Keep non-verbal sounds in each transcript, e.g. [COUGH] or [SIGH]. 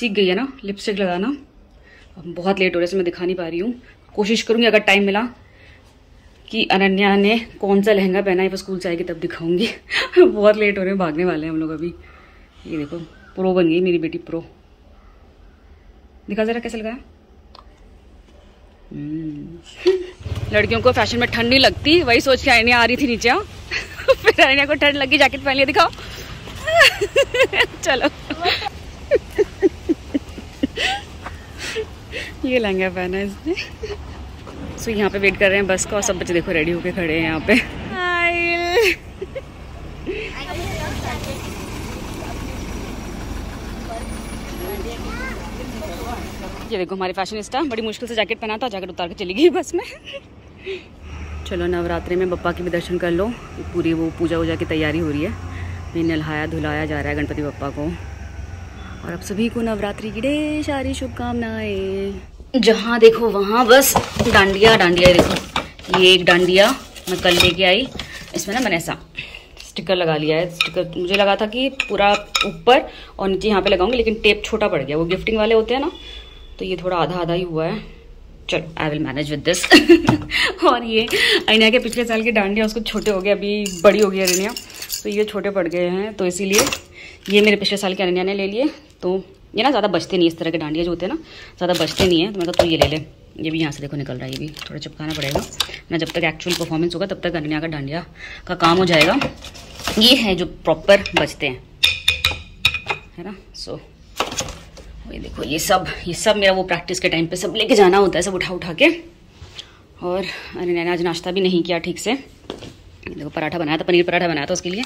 सीख गई है ना लिपस्टिक लगाना। अब बहुत लेट हो रहा है मैं दिखा नहीं पा रही हूँ। कोशिश करूँगी, अगर टाइम मिला, कि अनन्या ने कौन सा लहंगा पहना है वो स्कूल जाएगी तब दिखाऊँगी। [LAUGHS] बहुत लेट हो रहे हैं, भागने वाले हैं हम लोग अभी। ये देखो प्रो बन गई मेरी बेटी प्रो दिखा जरा कैसे लगाया हम्म। [LAUGHS] लड़कियों को फ़ैशन में ठंड नहीं लगती, वही सोच के आईने आ रही थी नीचे [LAUGHS] फिर आईने को ठंड लगी जैकेट पहन लिया, दिखाओ। चलो। ये लहंगा पहना है इसने। सो so, यहाँ पे वेट कर रहे हैं बस का और सब बच्चे देखो रेडी होके खड़े हैं यहाँ पे। ये देखो हमारे फैशनिस्टा बड़ी मुश्किल से जैकेट पहना था जैकेट उतार के चली गई बस में। चलो नवरात्रि में बप्पा की भी दर्शन कर लो। पूरी वो पूजा वूजा की तैयारी हो रही है। भी नल्हाया धुलाया जा रहा है गणपति बप्पा को। और अब सभी को नवरात्रि की ढेर सारी शुभकामनाएँ। जहाँ देखो वहाँ बस डांडिया डांडिया देखो। ये एक डांडिया, मैं कल लेके आई। इसमें ना मैंने ऐसा स्टिकर लगा लिया है। स्टिकर मुझे लगा था कि पूरा ऊपर और नीचे यहाँ पे लगाऊँगी, लेकिन टेप छोटा पड़ गया। वो गिफ्टिंग वाले होते हैं ना तो ये थोड़ा आधा आधा ही हुआ है। चलो I will manage with this और ये अनिया के पिछले साल के डांडिया उसको छोटे हो गए, अभी बड़ी हो गई अनिया तो ये छोटे पड़ गए हैं तो इसीलिए ये मेरे पिछले साल के अनन्या ने ले लिए। तो ये ना ज़्यादा बचते नहीं इस तरह के डांडिया जो होते हैं ना, ज़्यादा बचते नहीं है। तो मैं तो ये ले ले। ये भी यहाँ से देखो निकल रहा है, ये भी थोड़ा चिपकाना पड़ेगा। ना जब तक एक्चुअल परफॉर्मेंस होगा, तब तक अनिया का डांडिया का काम हो जाएगा। ये है जो प्रॉपर बचते हैं। है ना? सो ये देखो, ये सब ये सब मेरा वो प्रैक्टिस के टाइम पे सब लेके जाना होता है, सब उठा उठा के। और अनिया ने आज नाश्ता भी नहीं किया ठीक से। देखो, पराठा बनाया था, पनीर पराठा बनाया था उसके लिए।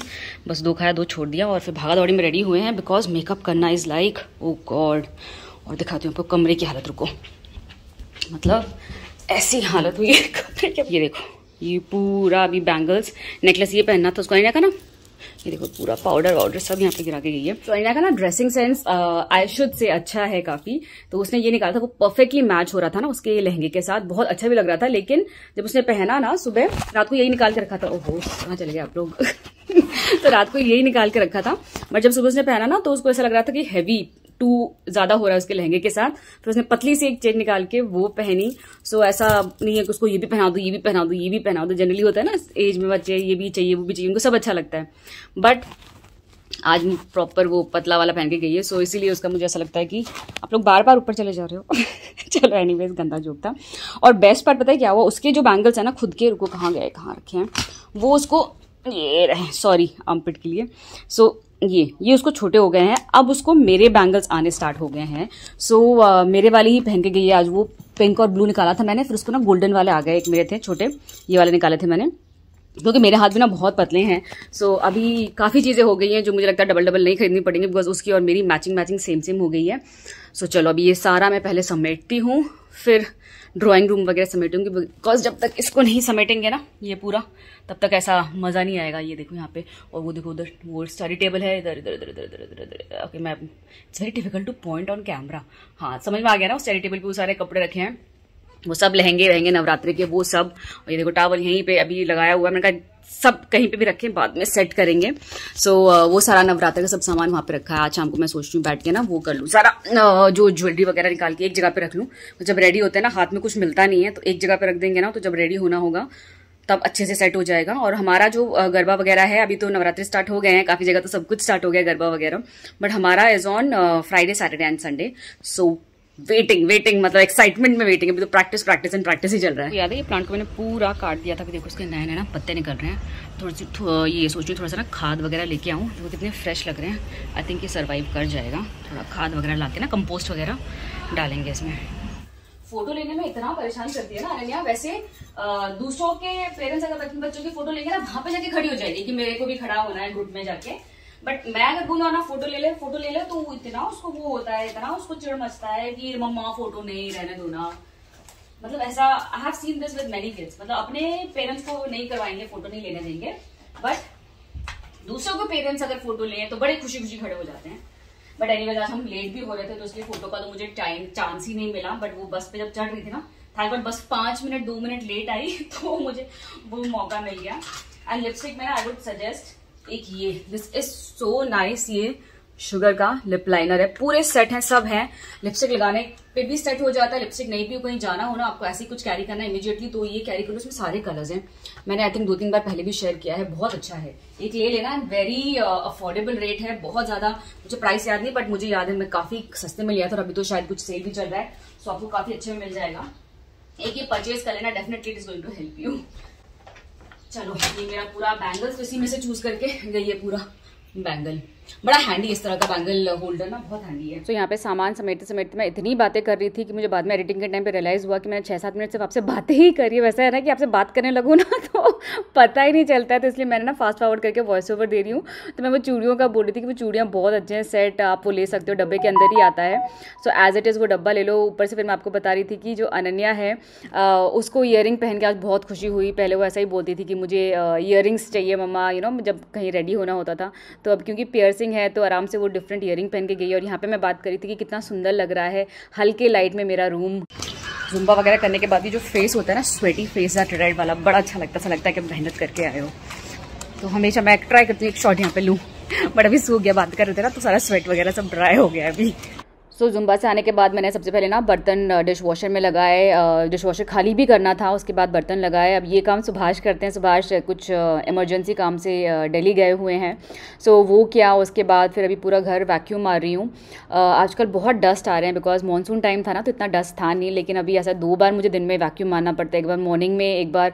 बस दो खाया, दो छोड़ दिया और फिर भागा दौड़ी में रेडी हुए हैं बिकॉज़ मेकअप करना इज़ लाइक ओ गॉड और दिखाती हूँ आपको कमरे की हालत, रुको। मतलब ऐसी हालत हुई है कमरे की। ये देखो, ये पूरा अभी बैंगल्स नेकलेस ये पहनना था, उसको नहीं रखा ना? ये देखो, पूरा पाउडर वाउडर सब यहाँ पे गिरा के गई है। तो अनिना का ना dressing sense I should say अच्छा है काफ़ी। तो उसने ये निकाला था, वो परफेक्टली मैच हो रहा था ना उसके लहंगे के साथ। बहुत अच्छा भी लग रहा था, लेकिन जब उसने पहना ना सुबह, रात को यही निकाल के रखा था। ओहो, कहाँ चले गए आप लोग? [LAUGHS] तो रात को यही निकाल के रखा था। बट जब सुबह उसने पहना ना तो उसको ऐसा लग रहा था कि हैवी टू ज़्यादा हो रहा है उसके लहंगे के साथ फिर उसने पतली सी एक चेन निकाल के वो पहनी। सो ऐसा नहीं है कि उसको ये भी पहना दो ये भी पहना दो ये भी पहना दो। जनरली होता है ना एज में बच्चे ये भी चाहिए वो भी चाहिए उनको सब अच्छा लगता है। बट आज प्रॉपर वो पतला वाला पहन के गई है सो इसीलिए उसका मुझे ऐसा लगता है कि आप लोग बार बार ऊपर चले जा रहे हो। [LAUGHS] चलो एनीवेज गंदा जोक था। और बेस्ट पार्ट पता है क्या हुआ? उसके जो बैंगल्स है ना खुद के रुको कहाँ गए कहाँ रखे हैं वो उसको ये रहे सॉरी आमपिट के लिए। सो so, ये ये उसको छोटे हो गए हैं। अब उसको मेरे बैंगल्स आने स्टार्ट हो गए हैं। सो so, uh, मेरे वाली ही पहन के गई है। आज वो पिंक और ब्लू निकाला था मैंने फिर उसको ना गोल्डन वाले आ गए एक मेरे थे छोटे ये वाले निकाले थे मैंने। क्योंकि मेरे हाथ भी ना बहुत पतले हैं। सो so, अभी काफ़ी चीज़ें हो गई हैं जो मुझे लगता है डबल डबल नहीं खरीदनी पड़ेंगी बिकॉज़ उसकी और मेरी मैचिंग मैचिंग सेम सेम हो गई है। सो so, चलो अभी ये सारा मैं पहले समेटती हूँ। फिर ड्राइंग रूम वगैरह समेटूँगी बिकॉज़ जब तक इसको नहीं समेटेंगे ना, ये पूरा, तब तक ऐसा मज़ा नहीं आएगा। ये देखो यहाँ पे, और वो देखो उधर, वो स्टडी टेबल है, इधर इधर इधर इधर इधर इधर ओके मैं it's very difficult to point on camera हाँ समझ में आ गया ना स्टडी टेबल पर वो सारे कपड़े रखे हैं। वो सब लहंगे रहेंगे नवरात्रि के, वो सब। और ये देखो टावल यहीं पे अभी लगाया हुआ है। मैंने कहा सब कहीं पे भी रखें बाद में सेट करेंगे। सो so, वो सारा नवरात्र का सब सामान वहाँ पे रखा है। आज शाम को मैं सोच रही हूँ बैठ के ना वो कर लूँ। सारा जो ज्वेलरी वगैरह निकाल के एक जगह पे रख लूँ। तो जब रेडी होते हैं ना हाथ में कुछ मिलता नहीं है तो एक जगह पे रख देंगे ना तो जब रेडी होना होगा तब अच्छे से सेट हो जाएगा। और हमारा जो गरबा वगैरह है अभी तो नवरात्रि स्टार्ट हो गए हैं काफ़ी जगह तो सब कुछ स्टार्ट हो गया गरबा वगैरह। बट हमारा is on Friday Saturday and Sunday so waiting waiting मतलब एक्साइटमेंट में वेटिंग अभी तो प्रैक्टिस प्रैक्टिस एंड प्रैक्टिस ही चल रहा है। याद है ये प्लांट को मैंने पूरा काट दिया था कि देखो उसके नए नए ना पत्ते निकल रहे हैं। थोड़ी सी थो, ये सोच रही थोड़ा सा ना खाद वगैरह लेके आऊँ। जो कितने फ्रेश लग रहे हैं। आई थिंक ये सर्वाइव कर जाएगा। थोड़ा खाद वगैरह ला के ना कंपोस्ट वगैरह डालेंगे इसमें। फ़ोटो लेने में इतना परेशान करती है ना अनन्या। वैसे दूसरों के पेरेंट्स अगर बच्चों की फ़ोटो लेंगे ना वहाँ पे जाके खड़ी हो जाएगी कि मेरे को भी खड़ा होना है ग्रुप में जाके। बट मैं अगर बोलूँ ना फ़ोटो ले ले फ़ोटो ले ले तो इतना उसको वो होता है, इतना उसको चिड़ मचता है कि मम्मा फ़ोटो नहीं, रहने दो ना। मतलब ऐसा I have seen this with many kids मतलब अपने पेरेंट्स को नहीं करवाएँगे फ़ोटो नहीं लेने देंगे। बट दूसरों के पेरेंट्स अगर फ़ोटो लें तो बड़े खुशी खुशी खड़े हो जाते हैं। बट एनी आज हम लेट भी हो रहे थे तो इसलिए फ़ोटो का तो मुझे टाइम चांस ही नहीं मिला। बट वो बस पे जब चढ़ रही थी ना था बट बस पाँच मिनट दो मिनट लेट आई [LAUGHS] तो मुझे वो मौका मिल गया। एंड लिपस्टिक में आई वुड सजेस्ट एक ये दिस इज़ सो नाइस ये शुगर का लिप लाइनर है। पूरे सेट हैं, सब हैं। लिपस्टिक लगाने पे भी सेट हो जाता है लिपस्टिक नहीं भी कहीं जाना हो ना, आपको ऐसे कुछ कैरी करना इमीडिएटली तो ये कैरी करो इसमें सारे कलर्स हैं। मैंने आई थिंक दो तीन बार पहले भी शेयर किया है, बहुत अच्छा है। एक ले लेना वेरी अफोर्डेबल रेट है, बहुत ज़्यादा। मुझे प्राइस याद नहीं बट मुझे याद है, मैं काफ़ी सस्ते में लिया था और अभी तो शायद कुछ सेल भी चल रहा है सो आपको काफ़ी अच्छे में मिल जाएगा। एक ये परचेज कर लेना definitely it is going to help you चलो ये मेरा पूरा बैंगल्स इसी में से चूज़ करके गई है पूरा बैंगल बड़ा हैंडी इस तरह का बैंगल होल्डर ना, बहुत हैंडी है। तो यहाँ पे सामान समेटते समेटते मैं इतनी बातें कर रही थी कि मुझे बाद में एडिटिंग के टाइम पे रियलाइज़ हुआ कि मैंने छः सात मिनट सिर्फ़ आपसे बातें ही करी। है वैसा है ना कि आपसे बात करने लगूँ ना [LAUGHS] तो पता ही नहीं चलता है। तो इसलिए मैंने ना फास्ट फॉरवर्ड करके वॉइस ओवर दे रही हूँ। तो मैं वो चूड़ियों का बोल रही थी कि वो चूड़ियाँ बहुत अच्छे हैं सेट आप वो ले सकते हो, डब्बे के अंदर ही आता है। सो एज इट इज़ वो डब्बा ले लो। ऊपर से फिर मैं आपको बता रही थी कि जो अनन्या है उसको ईयर पहन के आज बहुत खुशी हुई। पहले वो ऐसा ही बोलती थी कि मुझे ईयर चाहिए मम्मा यू नो जब कहीं रेडी होना होता था। तो अब क्योंकि पियर्सिंग है तो आराम से वो डिफरेंट ईयरिंग पहन के गई और यहाँ पे मैं बात करी थी कि कितना सुंदर लग रहा है हल्के लाइट में मेरा रूम जुम्बा वगैरह करने के बाद भी जो फेस होता है ना स्वेटी फेस या रेड वाला, बड़ा अच्छा लगता है। लगता है कि मेहनत करके आए हो। तो हमेशा मैं ट्राई करती हूँ एक शॉर्ट यहाँ पे लूँ। बट अभी सूख गया, बात कर रहे थे ना तो सारा स्वेट वगैरह सब ड्राई हो गया अभी। सो जुम्बा से आने के बाद मैंने सबसे पहले ना बर्तन डिश वॉशर में लगाए डिश वॉशर खाली भी करना था उसके बाद बर्तन लगाए। अब ये काम सुभाष करते हैं। सुभाष कुछ इमरजेंसी काम से दिल्ली गए हुए हैं। सो so, वो किया उसके बाद फिर अभी पूरा घर वैक्यूम मार रही हूँ। आजकल बहुत डस्ट आ रहे हैं बिकॉज़ मानसून टाइम था ना तो इतना डस्ट था नहीं। लेकिन अभी ऐसा दो बार मुझे दिन में वैक्यूम मारना पड़ता है। एक बार मॉर्निंग में एक बार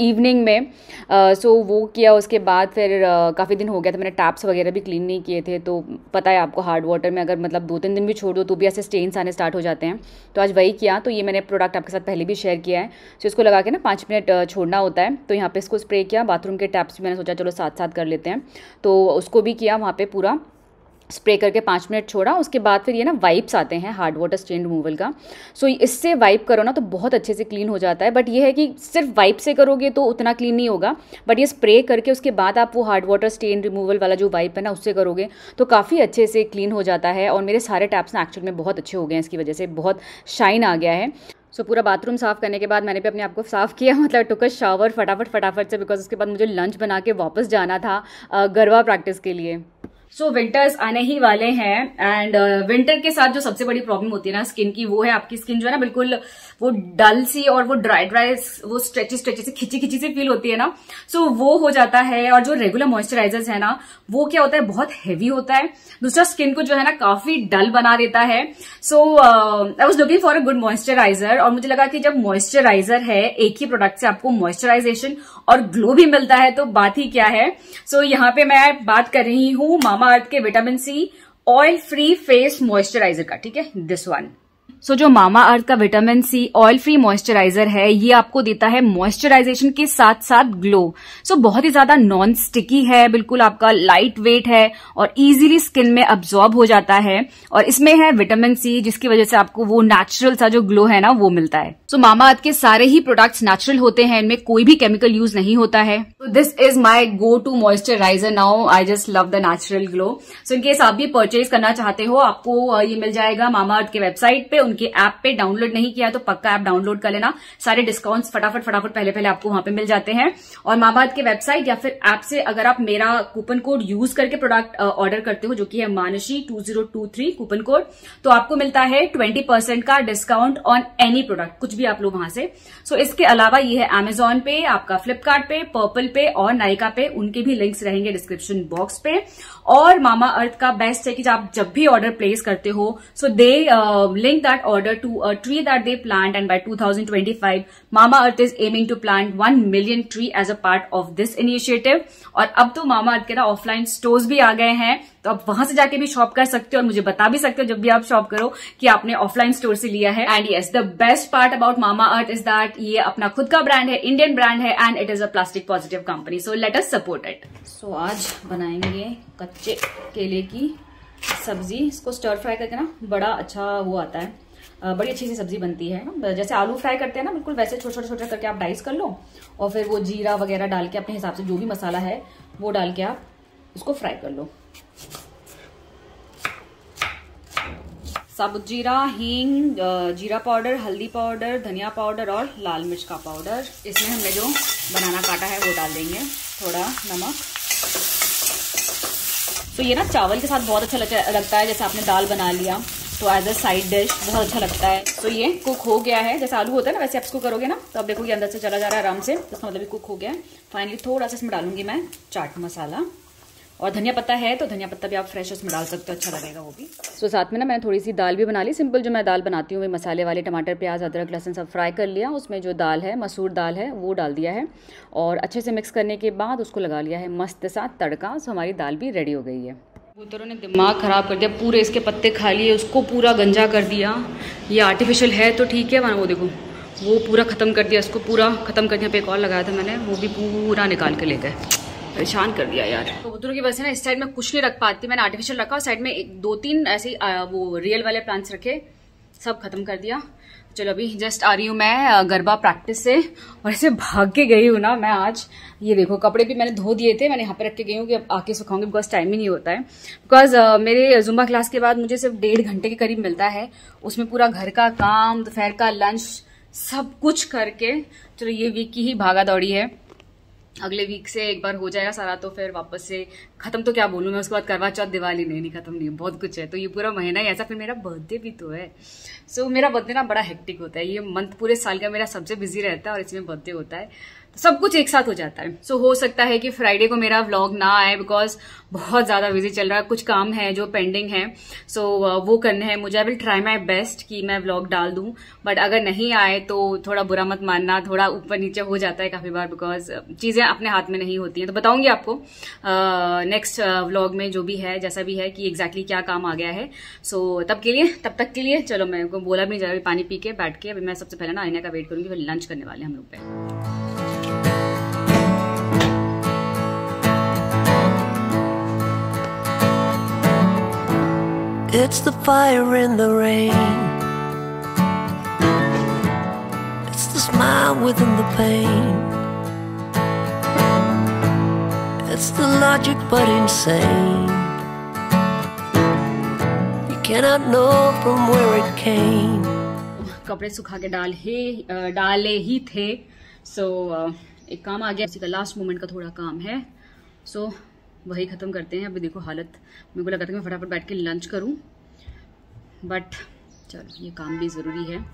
इवनिंग में। सो so, वो किया उसके बाद फिर काफ़ी दिन हो गया था। मैंने टैप्स वगैरह भी क्लीन नहीं किए थे। तो पता है आपको हार्ड वाटर में अगर मतलब दो तीन दिन भी छोड़ छोड़ दो तो भी ऐसे स्टेन्स आने स्टार्ट हो जाते हैं। तो आज वही किया तो ये मैंने प्रोडक्ट आपके साथ पहले भी शेयर किया है। तो इसको लगा के ना पाँच मिनट छोड़ना होता है। तो यहाँ पे इसको स्प्रे किया बाथरूम के टैप्स भी मैंने सोचा चलो साथ साथ कर लेते हैं। तो उसको भी किया, वहाँ पर पूरा। स्प्रे करके पाँच मिनट छोड़ा उसके बाद फिर ये ना वाइप्स आते हैं हार्ड वाटर स्टेन रिमूवल का। सो so, इससे वाइप करो ना तो बहुत अच्छे से क्लीन हो जाता है बट ये है कि सिर्फ़ वाइप से करोगे तो उतना क्लीन नहीं होगा बट ये स्प्रे करके उसके बाद आप वो हार्ड वाटर स्टेन रिमूवल वाला जो वाइप है ना उससे करोगे तो काफ़ी अच्छे से क्लीन हो जाता है और मेरे सारे टैप्स ना एक्चुअल में बहुत अच्छे हो गए हैं इसकी वजह से बहुत शाइन आ गया है। सो so, पूरा बाथरूम साफ़ करने के बाद मैंने भी अपने आप को साफ़ किया [LAUGHS] मतलब टुक शावर फटाफट फटाफट से बिकॉज़ उसके बाद मुझे लंच बना के वापस जाना था गरबा प्रैक्टिस के लिए। सो विंटर्स आने ही वाले हैं एंड विंटर uh, के साथ जो सबसे बड़ी प्रॉब्लम होती है ना स्किन की वो है आपकी स्किन जो है ना बिल्कुल वो डल सी और वो ड्राई ड्राई वो स्ट्रेची स्ट्रेची से खिंची खिंची सी फील होती है ना? सो so, वो हो जाता है और जो रेगुलर मॉइस्चराइजर्स है ना वो क्या होता है? बहुत हैवी होता है। दूसरा स्किन को जो है ना काफ़ी डल बना देता है। So I was looking for a good moisturiser और मुझे लगा कि जब मॉइस्चराइजर है एक ही प्रोडक्ट से आपको मॉइस्चराइजेशन और ग्लो भी मिलता है तो बात ही क्या है? सो so, यहाँ पे मैं बात कर रही हूँ मामा अर्थ के vitamin C oil free face moisturiser का ठीक है? दिस वन सो so, जो मामा अर्थ का vitamin C oil free moisturiser है ये आपको देता है मॉइस्चराइजेशन के साथ साथ ग्लो सो so, बहुत ही ज़्यादा नॉन स्टिकी है बिल्कुल आपका लाइट वेट है और इजीली स्किन में अब्जॉर्ब हो जाता है और इसमें है विटामिन सी जिसकी वजह से आपको वो नेचुरल सा जो ग्लो है ना वो मिलता है. सो so, मामा अर्थ के सारे ही प्रोडक्ट्स नेचुरल होते हैं इनमें कोई भी केमिकल यूज़ नहीं होता है. तो this is my go to moisturiser now I just love the natural glow so in case आप भी परचेज करना चाहते हो आपको ये मिल जाएगा मामा अर्थ के वेबसाइट पे. उनके ऐप पे डाउनलोड नहीं किया तो पक्का ऐप डाउनलोड कर लेना। सारे डिस्काउंट्स फटाफट फटाफट पहले पहले आपको वहाँ पे मिल जाते हैं। और माबाद के वेबसाइट या फिर ऐप से अगर आप मेरा कूपन कोड यूज़ करके प्रोडक्ट ऑर्डर करते हो, जो कि है Mansi two zero two three coupon code तो आपको मिलता है ट्वेंटी परसेंट का डिस्काउंट ऑन एनी प्रोडक्ट कुछ भी आप लोग वहाँ से। सो इसके अलावा ये है एमेजॉन पे, आपका फ्लिपकार्ट पे पर्पल पे और नाइका पे, उनके भी लिंक्स रहेंगे डिस्क्रिप्शन बॉक्स पे। और मामा अर्थ का बेस्ट है कि आप जब भी ऑर्डर प्लेस करते हो so they link that order to a tree that they plant and by 2025 Mamaearth is aiming to plant one million tree as a part of this initiative और अब तो मामा अर्थ के ना ऑफलाइन स्टोर्स भी आ गए हैं। तो आप वहाँ से जाके भी शॉप कर सकते हो और मुझे बता भी सकते हो जब भी आप शॉप करो कि आपने ऑफलाइन स्टोर से लिया है। And yes the best part about Mamaearth is that ये अपना खुद का ब्रांड है इंडियन ब्रांड है and it is a plastic positive company so let us support it so आज बनाएँगे कच्चे केले की सब्ज़ी। इसको स्टर फ्राई करके ना बड़ा अच्छा वो आता है। बड़ी अच्छी सी सब्ज़ी बनती है। जैसे आलू फ्राई करते हैं ना, बिल्कुल वैसे छोटे छोटे छोटे करके आप डाइस कर लो और फिर वो जीरा वगैरह डाल के अपने हिसाब से जो भी मसाला है, वो डाल के आप उसको फ्राई कर लो। साबुत जीरा, हींग जीरा पाउडर हल्दी पाउडर धनिया पाउडर और लाल मिर्च का पाउडर इसमें हमने जो बनाना काटा है, वो डाल देंगे। थोड़ा नमक। तो तो ये ना चावल के साथ बहुत अच्छा लगता है जैसे आपने दाल बना लिया। तो एज अ साइड डिश बहुत अच्छा लगता है। तो ये कुक हो गया है। जैसे आलू होता है ना वैसे आप इसको करोगे ना तो आप देखो ये अंदर से चला जा रहा है आराम से। इसका मतलब कुक हो गया है। फाइनली थोड़ा सा इसमें डालूँगी मैं चाट मसाला। और धनिया पत्ता है तो धनिया पत्ता भी आप फ्रेश उसमें डाल सकते हो अच्छा लगेगा वो भी। सो so, साथ में ना मैंने थोड़ी सी दाल भी बना ली। सिंपल जो मैं दाल बनाती हूँ वही मसाले वाले टमाटर प्याज अदरक लहसुन सब फ्राई कर लिया। उसमें जो दाल है मसूर दाल है वो डाल दिया है। और अच्छे से मिक्स करने के बाद उसको लगा लिया है मस्त साथ तड़का। सो हमारी दाल भी रेडी हो गई है। कबूतरों ने दिमाग ख़राब कर दिया, पूरे इसके पत्ते खा लिए उसको पूरा गंजा कर दिया। ये आर्टिफिशियल है तो ठीक है वो देखो, वो पूरा ख़त्म कर दिया उसको पूरा ख़त्म कर दिया, पे एक और लगाया था मैंने, वो भी पूरा निकाल के ले गए। परेशान कर दिया यार। कबूतरों की वजह से ना इस साइड में कुछ नहीं रख पाती, मैंने आर्टिफिशियल रखा और साइड में एक, दो तीन ऐसे वो रियल वाले प्लांट्स रखे, सब खत्म कर दिया। चलो अभी जस्ट आ रही हूँ मैं गरबा प्रैक्टिस से और ऐसे भाग के गई हूँ ना मैं आज। ये देखो कपड़े भी मैंने धो दिए थे मैंने यहाँ पे रख के गई हूँ कि अब आके सुखाऊँगी बिकॉज़ टाइम ही नहीं होता है। बिकॉज़ uh, मेरे जुम्बा क्लास के बाद मुझे सिर्फ़ डेढ़ घंटे के करीब मिलता है। उसमें पूरा घर का काम दोपहर का लंच सब कुछ करके चलो ये वीक की ही भागा दौड़ी है। अगले वीक से एक बार हो जाएगा सारा तो फिर वापस से खत्म तो क्या बोलूँ मैं उसके बाद करवा चौथ दिवाली नहीं नहीं खत्म नहीं बहुत कुछ है। तो ये पूरा महीना ही ऐसा फिर मेरा बर्थडे भी तो है। सो so, मेरा बर्थडे ना बड़ा हेक्टिक होता है। ये मंथ पूरे साल का मेरा सबसे बिज़ी रहता है और इसमें बर्थडे होता है। सब कुछ एक साथ हो जाता है। सो so, हो सकता है कि फ्राइडे को मेरा व्लॉग ना आए बिकॉज़ बहुत ज़्यादा बिज़ी चल रहा है कुछ काम है जो पेंडिंग है। सो so, वो करने हैं मुझे। I will try my best कि मैं व्लॉग डाल दूँ। बट अगर नहीं आए तो थोड़ा बुरा मत मानना थोड़ा ऊपर नीचे हो जाता है काफ़ी बार बिकॉज़ चीज़ें अपने हाथ में नहीं होती हैं। तो बताऊँगी आपको नेक्स्ट uh, व्लॉग में जो भी है जैसा भी है कि एग्जैक्टली exactly क्या काम आ गया है। सो so, तब के लिए तब तक के लिए चलो मैं बोला भी नहीं जा रहा पानी पी के बैठ के अभी मैं सबसे पहले ना आने का वेट करूँगी फिर लंच करने वाले हम लोग पे। It's the fire in the rain It's the smile within the pain It's the logic but insane You cannot know from where it came कपड़े सुखा के डाल ही डाले ही थे सो so, एक काम आ गया इसी का लास्ट मोमेंट का थोड़ा काम है सो so, वही ख़त्म करते हैं। अभी देखो हालत मेरे को लगा था कि मैं फटाफट बैठ के लंच करूँ बट चलो ये काम भी ज़रूरी है।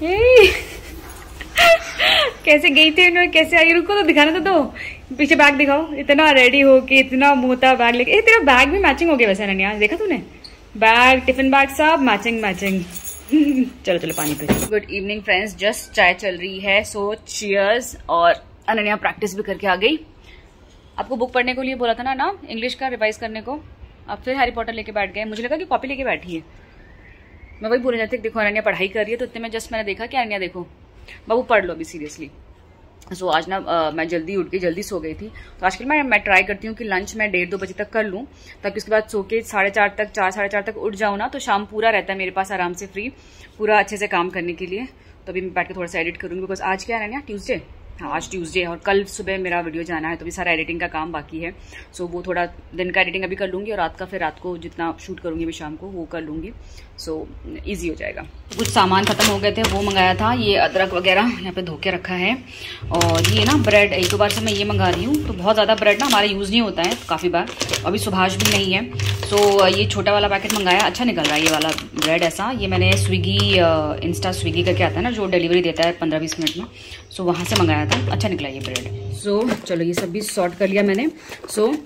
[LAUGHS] कैसे गई थी उन्होंने? कैसे आई? रुको तो दिखाना तो दो। पीछे बैग दिखाओ। इतना रेडी हो के इतना मोटा बैग लेके ए तेरा बैग भी मैचिंग हो गया वैसे अनन्या। देखा तूने? बैग टिफ़िन बैग सब मैचिंग मैचिंग [LAUGHS] चलो चलो पानी पी। गुड इवनिंग फ्रेंड्स जस्ट चाय चल रही है सो so, चीयर्स और अनन्या प्रैक्टिस भी करके आ गई। आपको बुक पढ़ने को लिए बोला था ना ना इंग्लिश का रिवाइज करने को। आप फिर हैरी पॉटर लेके बैठ गए। मुझे लगा कि कॉपी लेके बैठी है। मैं वही बोलने जाती देखो अनन्या पढ़ाई कर रही है तो इतने में जस्ट मैंने देखा कि अनन्या देखो बाबू पढ़ लो अभी सीरियसली सो so, आज ना आ, मैं जल्दी उठ के जल्दी सो गई थी। तो आजकल मैं मैं ट्राई करती हूँ कि लंच मैं डेढ़ दो बजे तक कर लूँ ताकि उसके बाद सो के साढ़े चार तक चार साढ़े चार तक उठ जाऊँ ना तो शाम पूरा रहता है मेरे पास आराम से फ्री पूरा अच्छे से काम करने के लिए। तो अभी मैं बैठ के थोड़ा सा एडिट करूँगी बिकॉज़ आज क्या है ना ट्यूजडे आज ट्यूसडे और कल सुबह मेरा वीडियो जाना है तो भी सारा एडिटिंग का काम बाकी है। सो वो थोड़ा दिन का एडिटिंग अभी कर लूँगी और रात का फिर रात को जितना शूट करूँगी मैं शाम को, वो कर लूँगी। सो ईजी हो जाएगा। कुछ सामान खत्म हो गए थे, वो मंगाया था। ये अदरक वगैरह यहाँ पे धो के रखा है। और ये ना ब्रेड एक दो बार से मैं ये मंगा रही हूँ। तो बहुत ज़्यादा ब्रेड ना हमारा यूज़ नहीं होता है, काफ़ी बार। अभी सुभाष भी नहीं है। सो ये छोटा वाला पैकेट मंगाया अच्छा निकल रहा है ये वाला ब्रेड ऐसा। ये मैंने स्विगी इंस्टा स्विगी करके आता है ना, जो डिलीवरी देता है पंद्रह बीस मिनट में। सो वहाँ से मंगाया था अच्छा निकला ये ब्रेड सो so, चलो ये सब भी सॉर्ट कर लिया मैंने। सो so,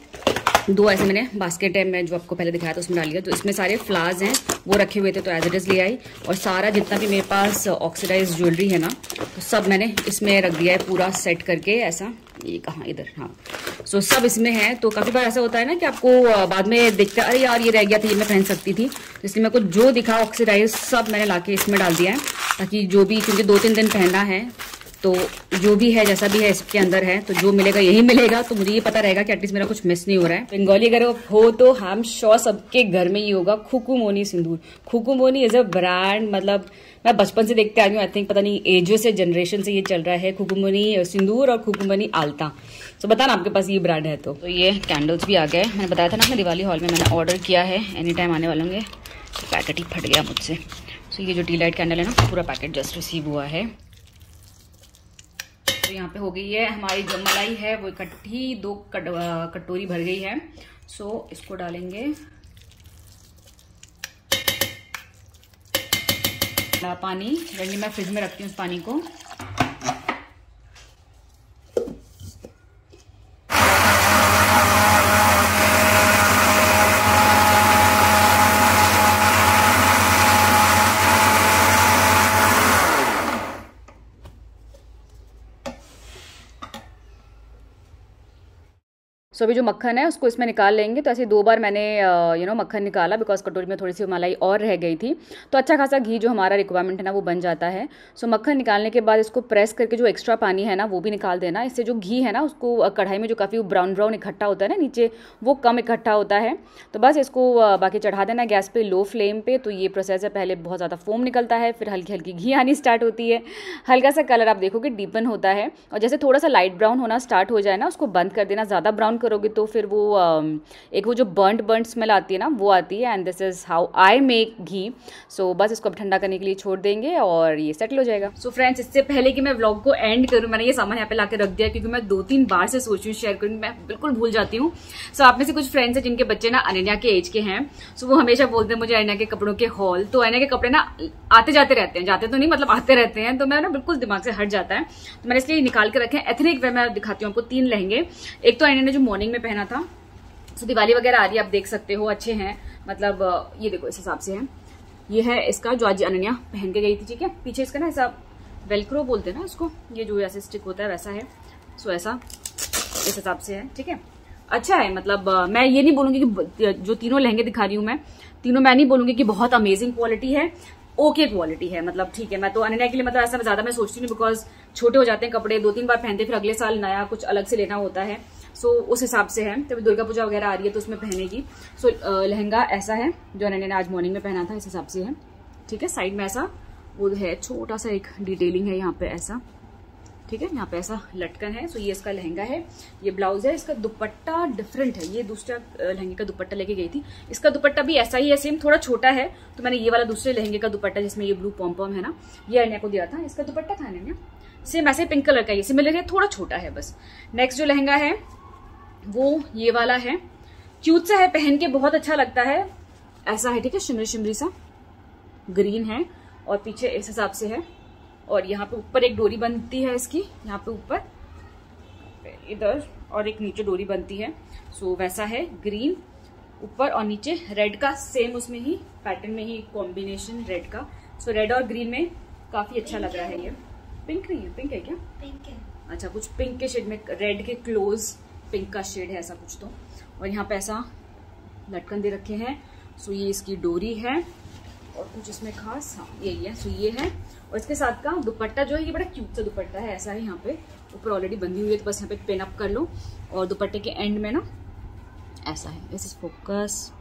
दो ऐसे मैंने बास्केट है मैं जो आपको पहले दिखाया था उसमें डाल लिया तो इसमें सारे फ्लावर्स हैं वो रखे हुए थे तो एज इट इज़ ले आई। और सारा जितना भी मेरे पास ऑक्सीडाइज ज्वेलरी है ना तो सब मैंने इसमें रख दिया है पूरा सेट करके ऐसा। ये कहाँ? इधर हाँ। सो so, सब इसमें है तो काफ़ी बार ऐसा होता है ना कि आपको बाद में दिखता अरे यार ये रह गया था ये मैं पहन सकती थी। तो इसलिए मेरे को जो दिखा ऑक्सीडाइज सब मैंने ला इसमें डाल दिया है ताकि जो भी क्योंकि दो तीन दिन पहनना है तो जो भी है जैसा भी है इसके अंदर है। तो जो मिलेगा यही मिलेगा। तो मुझे ये पता रहेगा कि एटलीस्ट मेरा कुछ मिस नहीं हो रहा है। बंगाली अगर हो तो हम श्योर सबके घर में ही होगा खुकू मोनी सिंदूर Khukumoni is a brand मतलब मैं बचपन से देखते आ रही हूँ। आई थिंक पता नहीं एजो से जनरेशन से ये चल रहा है। खुकुमनी सिंदूर और खुकुमनी आलता तो बताना आपके पास ये ब्रांड है तो, तो ये कैंडल्स भी आ गए। मैंने बताया था ना अपने दिवाली हॉल में मैंने ऑर्डर किया है। एनी टाइम आने वाले होंगे। पैकेट ही फट गया मुझसे। तो ये जो टी लाइट कैंडल है ना पूरा पैकेट जस्ट रिसीव हुआ है। तो यहाँ पे हो गई है हमारी जो मलाई है वो इकट्ठी दो कट, कटोरी भर गई है। सो इसको डालेंगे। पानी यानी मैं फ्रिज में रखती हूँ उस पानी को। सो अभी जो मक्खन है, उसको इसमें निकाल लेंगे। तो ऐसे दो बार मैंने यू नो मक्खन निकाला बिकॉज़ कटोरी में थोड़ी सी मलाई और रह गई थी। तो अच्छा खासा घी जो हमारा रिक्वायरमेंट है ना, वो बन जाता है। सो मक्खन निकालने के बाद इसको प्रेस करके जो एक्स्ट्रा पानी है ना, वो भी निकाल देना। इससे जो घी है ना, उसको कढ़ाई में जो काफ़ी ब्राउन ब्राउन इकट्ठा होता है ना, नीचे वो कम इकट्ठा होता है। तो बस इसको बाकी चढ़ा देना गैस पे लो फ्लेम पे। तो ये प्रोसेस है, पहले बहुत ज़्यादा फोम निकलता है, फिर हल्की हल्की घी आनी स्टार्ट होती है। हल्का सा कलर आप देखोगे डीपन होता है। और जैसे थोड़ा सा लाइट ब्राउन होना स्टार्ट हो जाए ना, उसको बंद कर देना, ज़्यादा ब्राउन करोगे तो फिर वो एक वो जो बर्नड बर्नड स्मेल आती है ना वो आती है and this is how I make ghee. So बस इसको अब ठंडा करने के लिए छोड़ देंगे और ये सेटल हो जाएगा। सो so फ्रेंड्स इससे पहले कि मैं व्लॉग को एंड करूँ मैंने ये सामान यहाँ पे ला रख दिया क्योंकि मैं दो तीन बार से सोच रही शेयर करूँ मैं बिल्कुल भूल जाती हूँ। सो so, आप में से कुछ फ्रेंड्स हैं जिनके बच्चे ना अनन्या के एज के हैं। सो so, वो हमेशा बोलते हैं मुझे अनन्या के कपड़ों के हॉल तो अनन्या के कपड़े ना आते जाते रहते हैं जाते तो नहीं मतलब आते रहते हैं तो मैं ना बिल्कुल दिमाग से हट जाता है। तो मैंने इसलिए निकाल के रखे एथनिक वे मैं दिखाती हूँ आपको तीन लहंगे। एक तो अनन्या ने जो मॉर्निंग में पहना था। सो दिवाली वगैरह आ रही है, आप देख सकते हो, अच्छे हैं। मतलब ये देखो, इस हिसाब से है। ये है इसका, जो आज अनन्या पहन के गई थी, ठीक है? पीछे इसका ना ऐसा वेलक्रो बोलते हैं ना इसको, ये जो ऐसे स्टिक होता है, वैसा है। सो ऐसा इस हिसाब से है, ठीक है? अच्छा है मतलब मैं ये नहीं बोलूँगी कि जो तीनों लहंगे दिखा रही हूँ मैं, तीनों मैं नहीं बोलूँगी कि बहुत अमेजिंग क्वालिटी है ओके क्वालिटी है मतलब ठीक है। मैं तो अनन्या के लिए मतलब ऐसा ज़्यादा मैं सोचती हूँ बिकॉज़ छोटे हो जाते हैं कपड़े दो तीन बार पहनते, फिर अगले साल नया कुछ अलग से लेना होता है। सो उस हिसाब से है। तभी दुर्गा पूजा वगैरह आ रही है तो उसमें पहनेगी। सो लहंगा ऐसा है, जो अनन्या ने आज मॉर्निंग में पहना था, इस हिसाब से है। ठीक है? साइड में ऐसा, वो है छोटा सा एक डिटेलिंग है यहाँ पे ऐसा। ठीक है? यहाँ पे ऐसा लटकन है। सो ये इसका लहंगा है, ये ब्लाउज है, इसका दुपट्टा डिफरेंट है। ये दूसरा लहंगे का दुपट्टा लेके गई थी। इसका दुपट्टा भी ऐसा ही है सेम थोड़ा छोटा है। तो मैंने ये वाला दूसरे लहंगे का दुपट्टा, जिसमें ये ब्लू पॉम्पॉम है ना, ये अनया को दिया था। इसका दुपट्टा था अनया सेम ऐसे पिंक कलर का ये सिमिलर है, थोड़ा छोटा है बस। नेक्स्ट जो लहंगा है वो ये वाला है। क्यूट सा है पहन के बहुत अच्छा लगता है। ऐसा है ठीक है शिमरी शिमरी सा। ग्रीन है और पीछे इस हिसाब से है। और यहाँ पे ऊपर एक डोरी बनती है इसकी यहाँ पे ऊपर। इधर और एक नीचे डोरी बनती है। सो वैसा है ग्रीन ऊपर और नीचे रेड का सेम उसमें ही पैटर्न में ही कॉम्बिनेशन रेड का। सो रेड और ग्रीन में काफ़ी अच्छा लग रहा है ये। पिंक नहीं है पिंक है क्या? पिंक है। अच्छा कुछ पिंक के शेड में रेड के क्लोज पिंक का शेड है ऐसा कुछ तो। और यहाँ पे ऐसा लटकन दे रखे हैं। सो ये इसकी डोरी है और कुछ इसमें खास हाँ यही है। सो ये है। और इसके साथ का दुपट्टा जो है, ये बड़ा क्यूट सा दुपट्टा है। ऐसा है यहाँ पे। ऊपर ऑलरेडी बंधी हुई है तो बस यहाँ पे पेन अप कर लो। और दुपट्टे के एंड में ना, ऐसा है। इस फोकस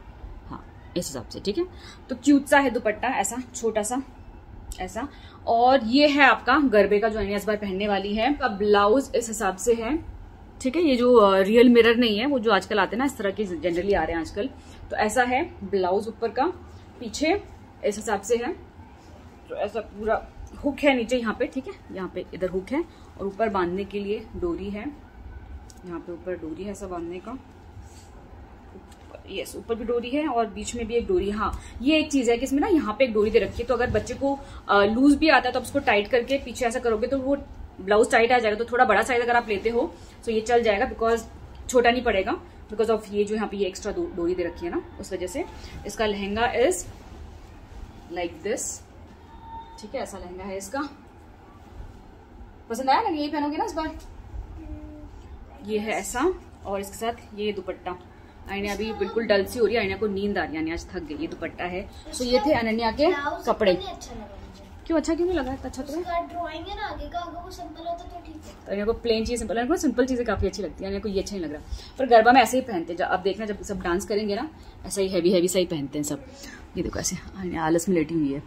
हाँ इस हिसाब से, ठीक है? तो क्यूट सा है दुपट्टा, ऐसा छोटा सा, ऐसा। और ये है आपका गरबे का जो इस बार पहनने वाली है। ब्लाउज इस हिसाब से है। ठीक है, ये जो रियल मिरर नहीं है, वो जो आजकल आते हैं ना, इस तरह के जनरली आ रहे हैं आजकल। तो ऐसा है ब्लाउज ऊपर का, पीछे इस हिसाब से है। तो ऐसा पूरा हुक है नीचे यहाँ पे, ठीक है? यहाँ पे इधर हुक है और ऊपर बांधने के लिए डोरी है। यहाँ पे ऊपर डोरी है ऐसा बांधने का। यस ऊपर भी डोरी है और बीच में भी एक डोरी हाँ। ये एक चीज़ है कि इसमें ना यहाँ पे एक डोरी दे रखी है तो अगर बच्चे को लूज भी आता है तो आप उसको टाइट करके पीछे ऐसा करोगे तो वो ब्लाउज टाइट आ जाएगा तो थोड़ा बड़ा साइज़ अगर आप लेते हो तो ये चल जाएगा बिकॉज़ छोटा नहीं पड़ेगा बिकॉज़ ऑफ़ ये जो यहाँ पे ये एक्स्ट्रा डोरी दे रखी है ना, उस वजह से। इसका लहंगा इज़ लाइक दिस ठीक है, ऐसा लहंगा है इसका। पसंद आया ना यही पहनोगे ना इस बार? ये है ऐसा, और इसके साथ ये दुपट्टा। आइनिया अभी बिल्कुल डल सी हो रही है आइनिया को नींद आ रही है आज थक गई, ये दुपट्टा है। सो ये थे अनन्या के कपड़े। क्यों? अच्छा क्यों नहीं लगा? अच्छा तो ड्राइंग है ना आगे का अगर वो सिंपल होता तो ठीक है। तो को प्लेन चीज़ सिंपल है सिंपल चीज़ें काफ़ी अच्छी लगती है को ये अच्छा नहीं लग रहा। पर गरबा में ऐसे ही पहनते हैं अब देखना जब सब डांस करेंगे ना ऐसा ही हैवी हैवी सा ही पहनते हैं सब। ये देखो ऐसे आलस में लेटी हुई है।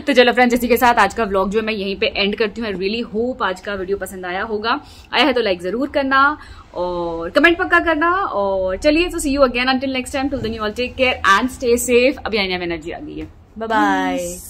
[LAUGHS] तो चलो फ्रेंड्स इसी के साथ आज का व्लॉग जो है मैं यहीं पे एंड करती हूँ। आई रियली होप आज का वीडियो पसंद आया होगा। आया है तो लाइक ज़रूर करना और कमेंट पक्का करना और चलिए तो see you again until next time to the new all take care and stay safe अभी आने एनर्जी आ गई है। Bye bye